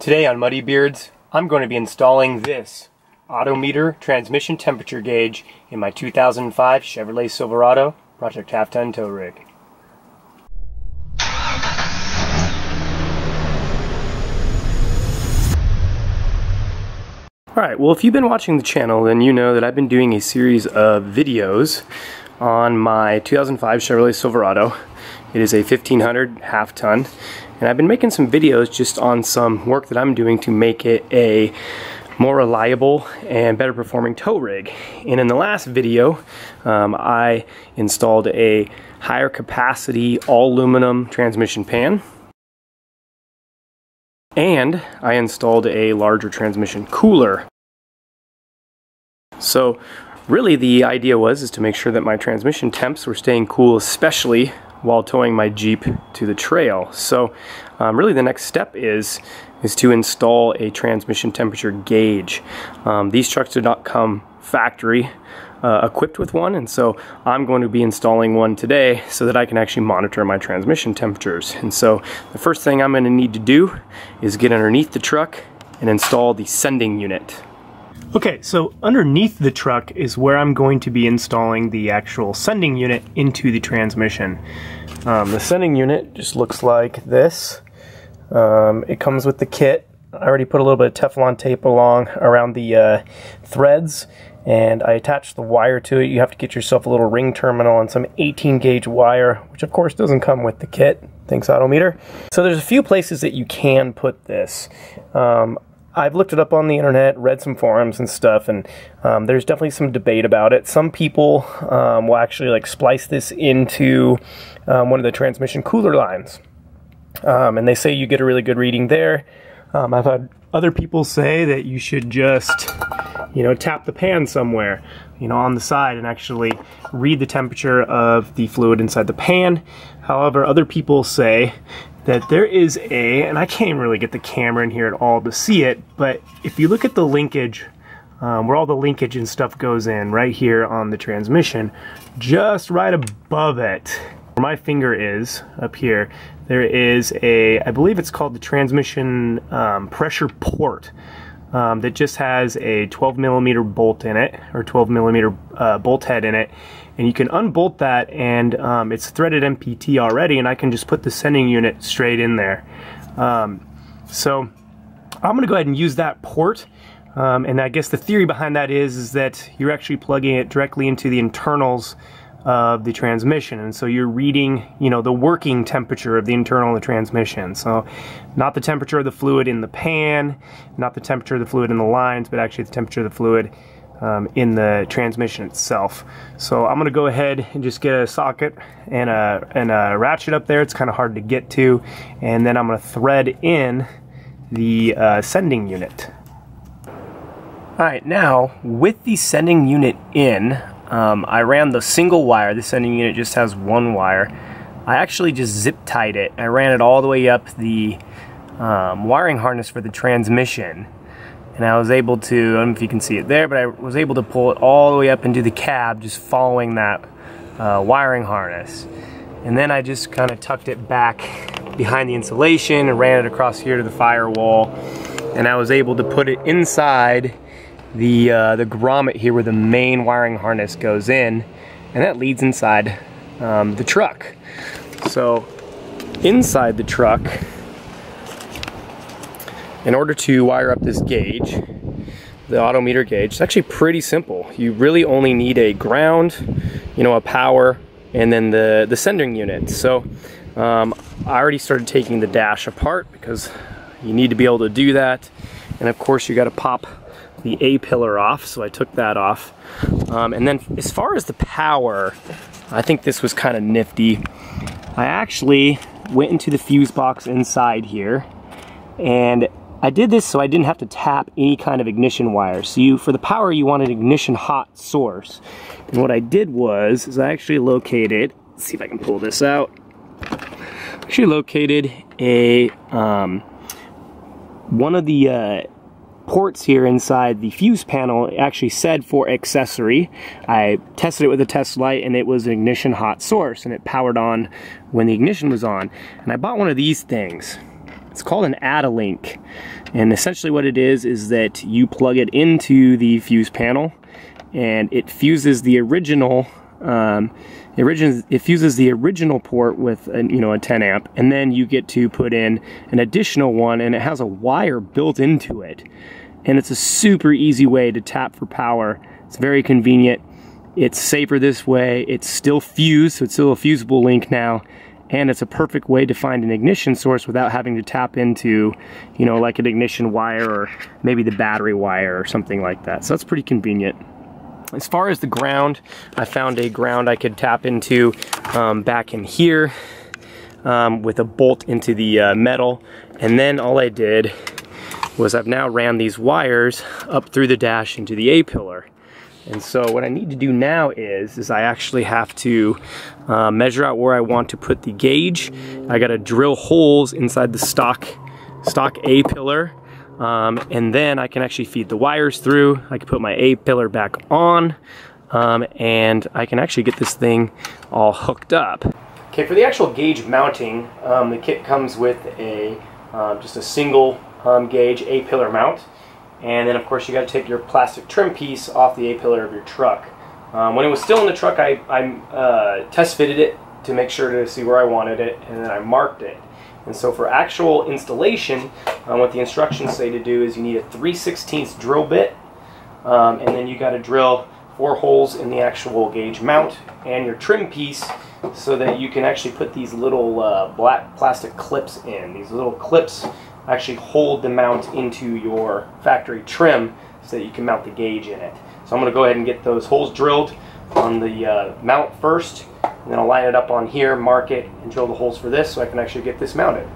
Today on Muddy Beards, I'm going to be installing this Autometer transmission temperature gauge in my 2005 Chevrolet Silverado Project Half Ton tow rig. Alright, well if you've been watching the channel then you know that I've been doing a series of videos on my 2005 Chevrolet Silverado. It is a 1500 half ton and I've been making some videos just on some work that I'm doing to make it a more reliable and better performing tow rig. And in the last video, um, I installed a higher capacity all aluminum transmission pan. And I installed a larger transmission cooler. So really the idea was is to make sure that my transmission temps were staying cool, especially while towing my Jeep to the trail. So um, really the next step is is to install a transmission temperature gauge. Um, these trucks do not come factory uh, equipped with one and so I'm going to be installing one today so that I can actually monitor my transmission temperatures. And so the first thing I'm going to need to do is get underneath the truck and install the sending unit. Okay, so underneath the truck is where I'm going to be installing the actual sending unit into the transmission. Um, the sending unit just looks like this. Um, it comes with the kit. I already put a little bit of Teflon tape along around the uh, threads and I attached the wire to it. You have to get yourself a little ring terminal and some 18 gauge wire, which of course doesn't come with the kit. Thanks Autometer. So there's a few places that you can put this. Um, I've looked it up on the internet, read some forums and stuff, and um, there's definitely some debate about it. Some people um, will actually like splice this into um, one of the transmission cooler lines, um, and they say you get a really good reading there. Um, I've had other people say that you should just, you know, tap the pan somewhere, you know, on the side and actually read the temperature of the fluid inside the pan. However, other people say that there is a, and I can't really get the camera in here at all to see it, but if you look at the linkage, um, where all the linkage and stuff goes in, right here on the transmission, just right above it, where my finger is, up here, there is a, I believe it's called the transmission um, pressure port. Um, that just has a 12 millimeter bolt in it, or 12 millimeter uh, bolt head in it, and you can unbolt that and um, it's threaded MPT already and I can just put the sending unit straight in there. Um, so I'm gonna go ahead and use that port. Um, and I guess the theory behind that is, is that you're actually plugging it directly into the internals of the transmission. And so you're reading you know the working temperature of the internal of the transmission. So not the temperature of the fluid in the pan not the temperature of the fluid in the lines but actually the temperature of the fluid um, in the transmission itself. So I'm gonna go ahead and just get a socket and a, and a ratchet up there. It's kind of hard to get to. And then I'm gonna thread in the uh, sending unit. All right, now with the sending unit in, um, I ran the single wire. The sending unit just has one wire. I actually just zip tied it. I ran it all the way up the um, wiring harness for the transmission and I was able to, I don't know if you can see it there, but I was able to pull it all the way up into the cab just following that uh, wiring harness. And then I just kind of tucked it back behind the insulation and ran it across here to the firewall. And I was able to put it inside the, uh, the grommet here where the main wiring harness goes in. And that leads inside um, the truck. So inside the truck, in order to wire up this gauge, the Autometer gauge, it's actually pretty simple. You really only need a ground, you know, a power, and then the, the sending unit. So um, I already started taking the dash apart because you need to be able to do that. And of course you gotta pop the A pillar off, so I took that off. Um, and then as far as the power, I think this was kind of nifty. I actually went into the fuse box inside here and I did this so I didn't have to tap any kind of ignition wire. So you, for the power, you want an ignition hot source. And what I did was, is I actually located, let's see if I can pull this out. Actually located a, um, one of the uh, ports here inside the fuse panel actually said for accessory. I tested it with a test light and it was an ignition hot source and it powered on when the ignition was on. And I bought one of these things. It's called an Add-A-Link. And essentially what it is, is that you plug it into the fuse panel and it fuses the original um, it, it fuses the original port with a, you know a 10 amp and then you get to put in an additional one and it has a wire built into it. And it's a super easy way to tap for power. It's very convenient. It's safer this way. It's still fused so it's still a fusible link now and it's a perfect way to find an ignition source without having to tap into you know like an ignition wire or maybe the battery wire or something like that so that's pretty convenient as far as the ground, I found a ground I could tap into um, back in here um, with a bolt into the uh, metal. And then all I did was I've now ran these wires up through the dash into the A-pillar. And so what I need to do now is, is I actually have to uh, measure out where I want to put the gauge. I gotta drill holes inside the stock, stock A-pillar um, and then I can actually feed the wires through. I can put my A pillar back on um, and I can actually get this thing all hooked up. Okay, for the actual gauge mounting, um, the kit comes with a um, just a single um, gauge A pillar mount. And then of course you got to take your plastic trim piece off the A pillar of your truck. Um, when it was still in the truck, I, I uh, test fitted it to make sure to see where I wanted it, and then I marked it. And so for actual installation, um, what the instructions say to do is you need a 3 16 drill bit, um, and then you got to drill four holes in the actual gauge mount and your trim piece so that you can actually put these little uh, black plastic clips in. These little clips actually hold the mount into your factory trim so that you can mount the gauge in it. So I'm going to go ahead and get those holes drilled on the uh, mount first and then I'll line it up on here, mark it, and drill the holes for this so I can actually get this mounted.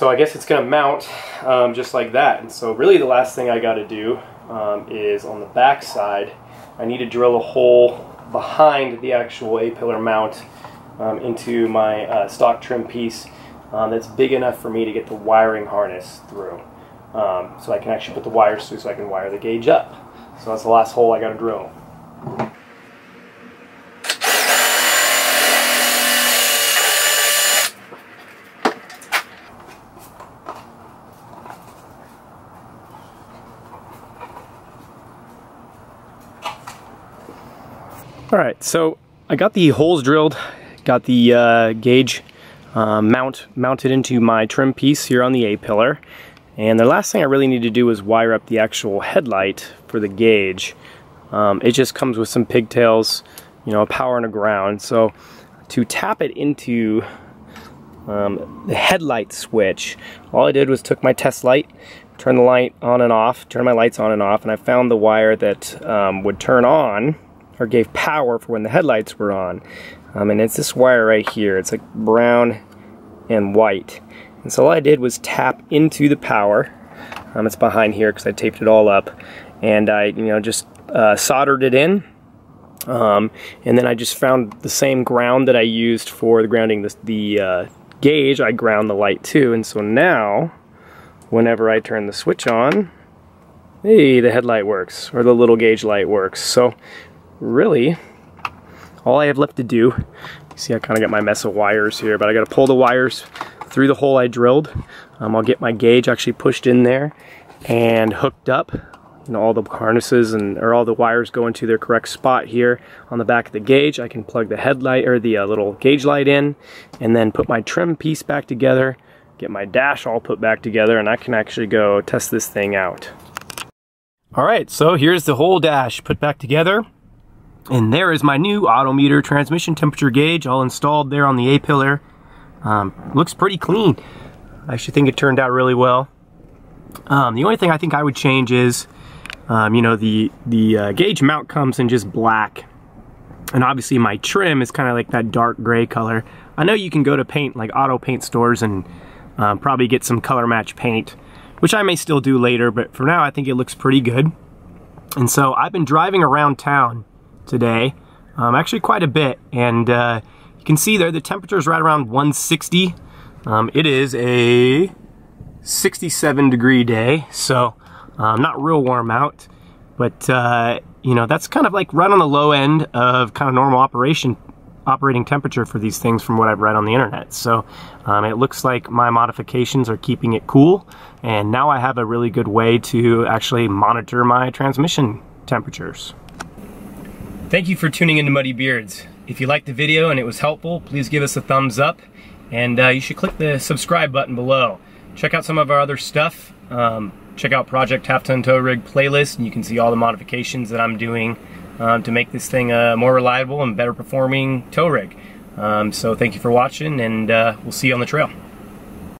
So I guess it's gonna mount um, just like that. And so really the last thing I gotta do um, is on the back side, I need to drill a hole behind the actual A-pillar mount um, into my uh, stock trim piece um, that's big enough for me to get the wiring harness through. Um, so I can actually put the wires through so I can wire the gauge up. So that's the last hole I gotta drill. All right, so I got the holes drilled, got the uh, gauge uh, mount mounted into my trim piece here on the A-pillar. And the last thing I really need to do is wire up the actual headlight for the gauge. Um, it just comes with some pigtails, you know, a power and a ground. So to tap it into um, the headlight switch, all I did was took my test light, turn the light on and off, turn my lights on and off, and I found the wire that um, would turn on or gave power for when the headlights were on. Um, and it's this wire right here. It's like brown and white. And so all I did was tap into the power. Um, it's behind here because I taped it all up. And I, you know, just uh, soldered it in. Um, and then I just found the same ground that I used for the grounding the, the uh, gauge. I ground the light too. And so now, whenever I turn the switch on, hey, the headlight works, or the little gauge light works. So really, all I have left to do, you see I kind of got my mess of wires here, but I got to pull the wires through the hole I drilled. Um, I'll get my gauge actually pushed in there and hooked up. You know, all the harnesses and or all the wires go into their correct spot here on the back of the gauge. I can plug the headlight or the uh, little gauge light in and then put my trim piece back together, get my dash all put back together, and I can actually go test this thing out. All right, so here's the whole dash put back together. And there is my new Autometer transmission temperature gauge all installed there on the A-pillar. Um, looks pretty clean. I actually think it turned out really well. Um, the only thing I think I would change is, um, you know, the, the uh, gauge mount comes in just black. And obviously my trim is kind of like that dark gray color. I know you can go to paint, like auto paint stores and um, probably get some color match paint, which I may still do later, but for now I think it looks pretty good. And so I've been driving around town today, um, actually quite a bit, and uh, you can see there the temperature is right around 160. Um, it is a 67 degree day, so um, not real warm out, but uh, you know that's kind of like right on the low end of kind of normal operation operating temperature for these things from what I've read on the internet. So um, it looks like my modifications are keeping it cool, and now I have a really good way to actually monitor my transmission temperatures. Thank you for tuning into Muddy Beards. If you liked the video and it was helpful, please give us a thumbs up, and uh, you should click the subscribe button below. Check out some of our other stuff. Um, check out Project Half Ton Tow Rig playlist, and you can see all the modifications that I'm doing um, to make this thing a more reliable and better performing tow rig. Um, so thank you for watching, and uh, we'll see you on the trail.